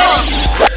Uh.